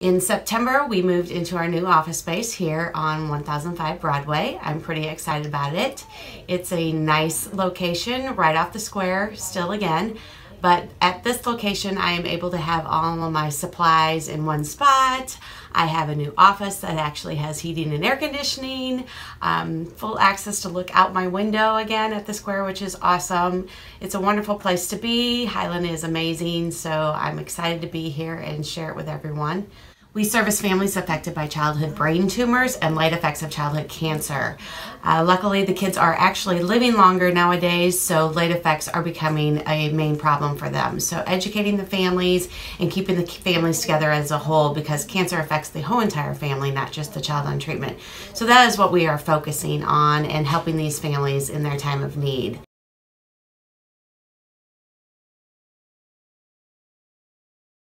In September, we moved into our new office space here on 1005 Broadway. I'm pretty excited about it. It's a nice location right off the square, still again. But at this location, I am able to have all of my supplies in one spot. I have a new office that actually has heating and air conditioning, um, full access to look out my window again at the square, which is awesome. It's a wonderful place to be. Highland is amazing, so I'm excited to be here and share it with everyone. We service families affected by childhood brain tumors and late effects of childhood cancer. Uh, luckily, the kids are actually living longer nowadays, so late effects are becoming a main problem for them. So, educating the families and keeping the families together as a whole because cancer affects the whole entire family, not just the child on treatment. So, that is what we are focusing on and helping these families in their time of need.